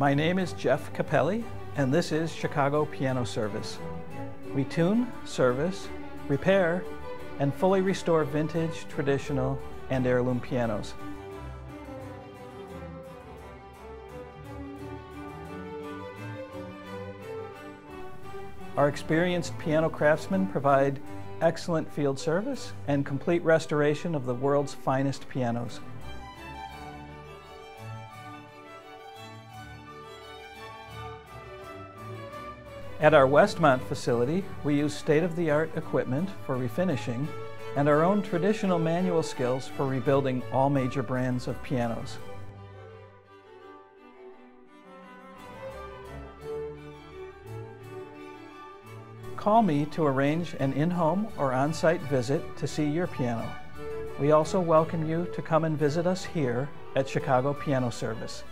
My name is Jeff Capelli, and this is Chicago Piano Service. We tune, service, repair, and fully restore vintage, traditional, and heirloom pianos. Our experienced piano craftsmen provide excellent field service and complete restoration of the world's finest pianos. At our Westmont facility, we use state-of-the-art equipment for refinishing and our own traditional manual skills for rebuilding all major brands of pianos. Call me to arrange an in-home or on-site visit to see your piano. We also welcome you to come and visit us here at Chicago Piano Service.